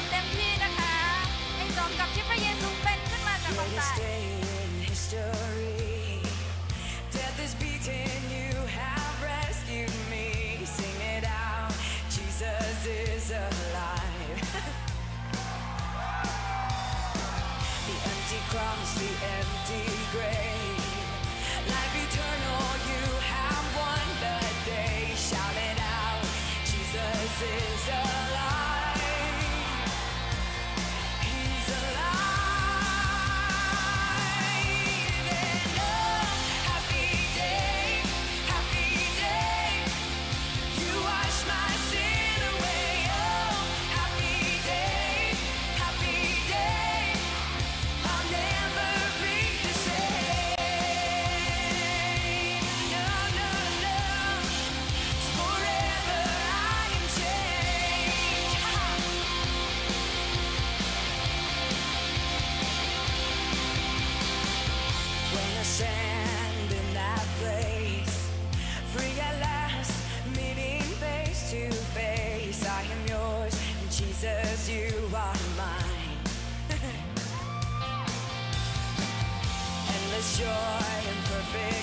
นเต็มที่นะคะ ให้สมกับที่พระเยซูเป็นขึ้นมาจากความตาย Cross the air. sand in that place. Free at last, meeting face to face. I am yours, and Jesus, you are mine. Endless joy and perfect.